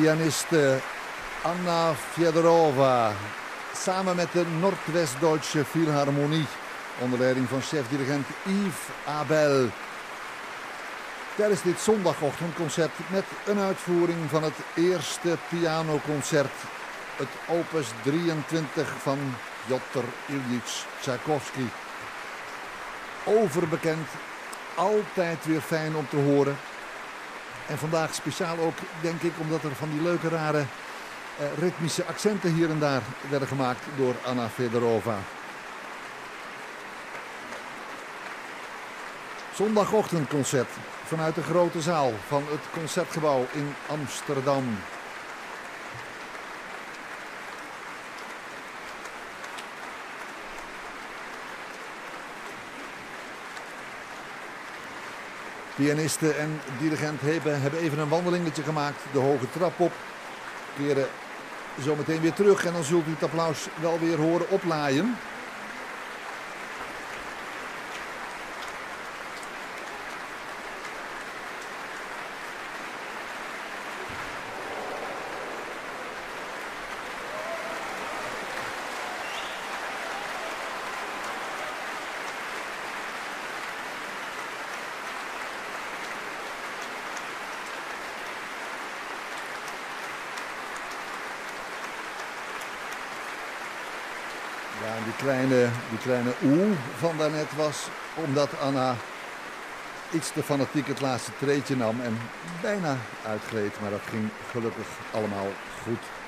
Pianiste Anna Fjodorova. Samen met de Noordwest-Duitse Philharmonie. Onder leiding van chef-dirigent Yves Abel. Tijdens dit zondagochtendconcert met een uitvoering van het eerste pianoconcert. Het opus 23 van Piotr Ilyich Tchaikovsky. Overbekend, altijd weer fijn om te horen. En vandaag speciaal ook, denk ik, omdat er van die leuke, rare eh, ritmische accenten hier en daar werden gemaakt door Anna Fedorova. Zondagochtendconcert vanuit de grote zaal van het Concertgebouw in Amsterdam. Pianiste en dirigent hebben, hebben even een wandelingetje gemaakt. De hoge trap op. Keren zo meteen weer terug. En dan zult u het applaus wel weer horen oplaaien. Kleine, die kleine oeh van daarnet was omdat Anna iets te fanatiek het laatste treetje nam en bijna uitgleed. Maar dat ging gelukkig allemaal goed.